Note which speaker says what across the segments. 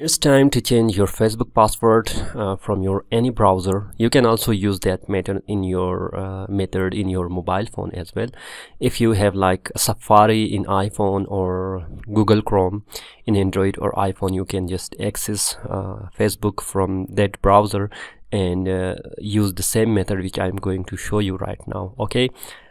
Speaker 1: It's time to change your Facebook password uh, from your any browser. You can also use that method in your uh, method in your mobile phone as well. If you have like Safari in iPhone or Google Chrome in Android or iPhone, you can just access uh, Facebook from that browser and uh, use the same method which I'm going to show you right now. Okay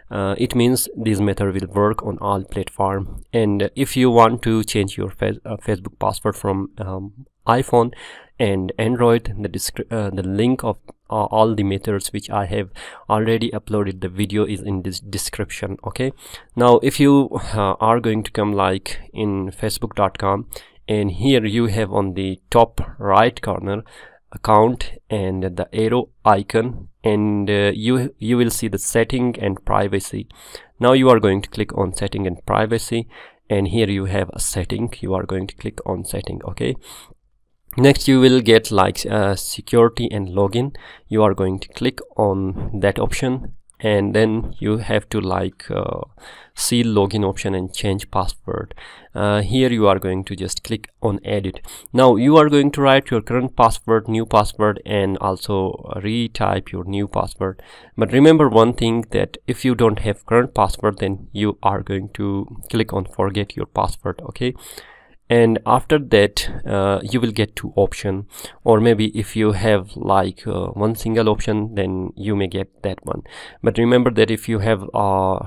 Speaker 1: uh, it means this method will work on all platform. And if you want to change your uh, facebook password from um, iphone and android the uh, the link of uh, all the methods which i have already uploaded the video is in this description okay? Now if you uh, are going to come like in facebook.com and here you have on the top right corner account and the arrow icon and uh, you you will see the setting and privacy. Now you are going to click on setting and privacy and here you have a setting. You are going to click on setting okay? Next you will get like uh, security and login. You are going to click on that option and then you have to like uh, see login option and change password. Uh, here you are going to just click on edit. Now you are going to write your current password new password and also retype your new password. But remember one thing that if you don't have current password then you are going to click on forget your password okay and after that uh, you will get two option. Or maybe if you have like uh, one single option then you may get that one. But remember that if you have uh,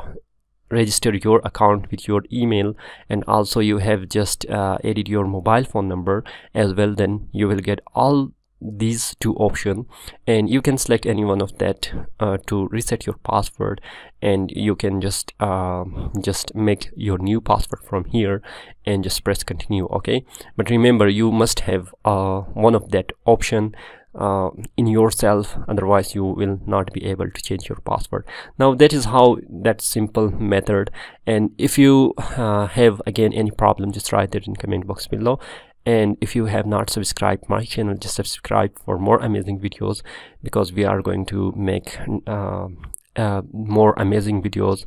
Speaker 1: registered your account with your email and also you have just uh, added your mobile phone number as well then you will get all these two options and you can select any one of that uh, to reset your password and you can just uh, just make your new password from here and just press continue okay? But remember you must have uh, one of that option uh, in yourself otherwise you will not be able to change your password. Now that is how that simple method. And if you uh, have again any problem just write it in comment box below. And if you have not subscribed my channel just subscribe for more amazing videos because we are going to make uh, uh, more amazing videos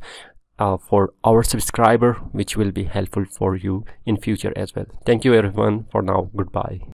Speaker 1: uh, for our subscriber which will be helpful for you in future as well. Thank you everyone. For now goodbye